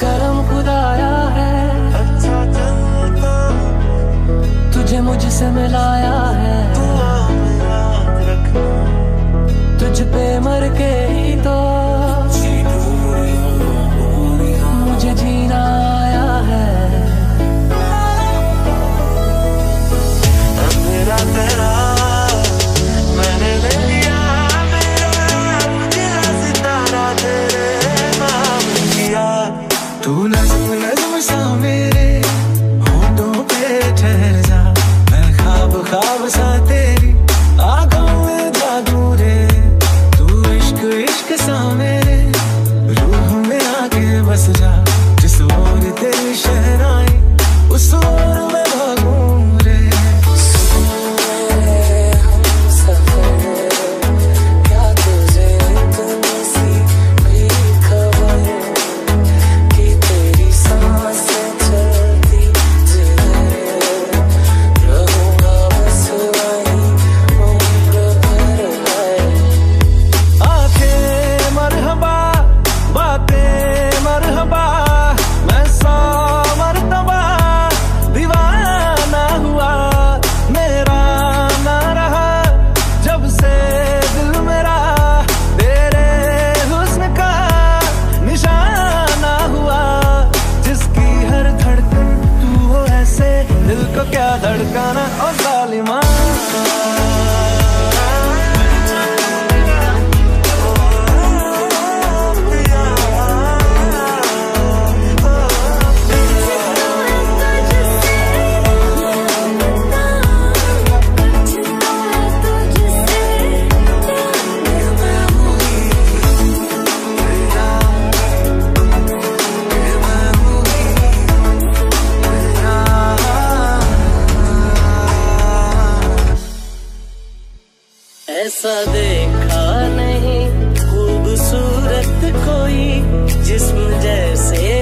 करम खुदाया है। अच्छा चलता। तुझे मुझसे मिलाया है। तुझ पे मर के ही तो मुझे जीना धड़कन ऐसा देखा नहीं खूबसूरत कोई जिसम जैसे